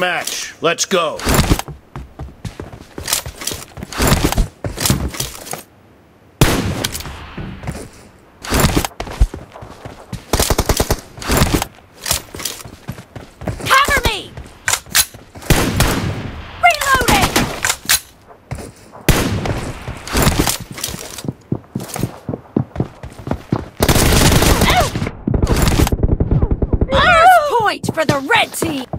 match. Let's go. Cover me! Reloading! First point for the red team!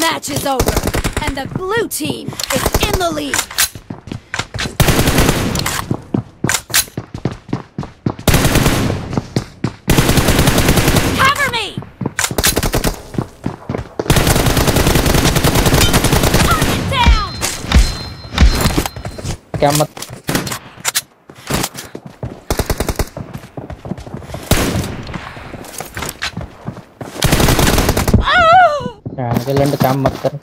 Match is over, and the blue team is in the lead. Cover me! Target down! लंड काम मत कर।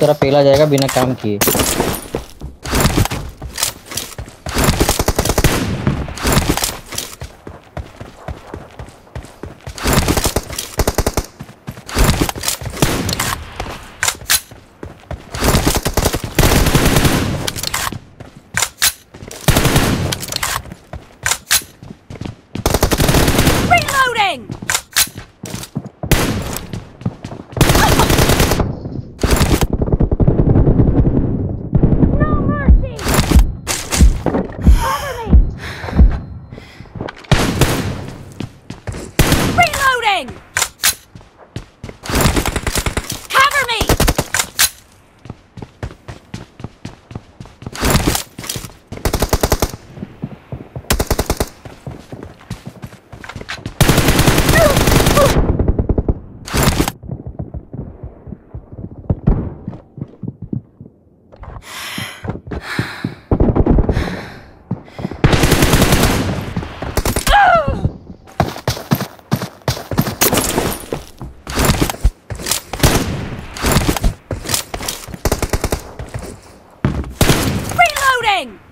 तरह पेला जाएगा बिना काम किए। thing!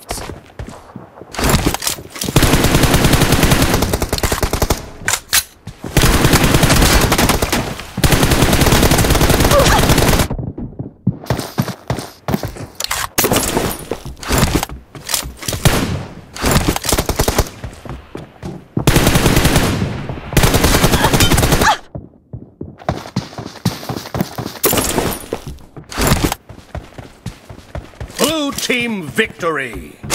Team victory!